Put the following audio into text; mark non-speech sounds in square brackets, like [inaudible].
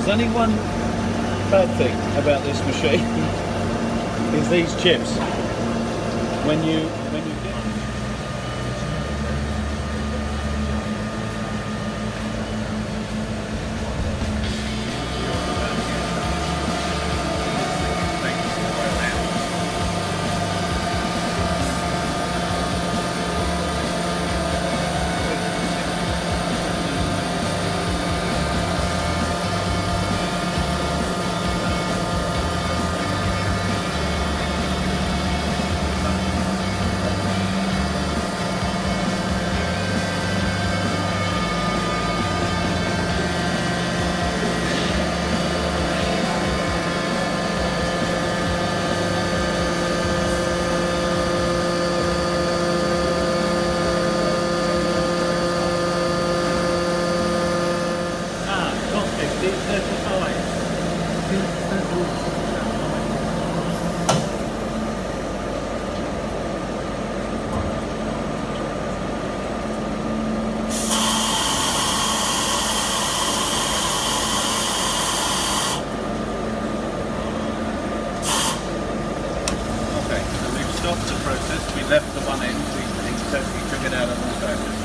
There's only one bad thing about this machine [laughs] is these chips. When you when you we've stopped the process. We left the one end, we, we took it out of the focus.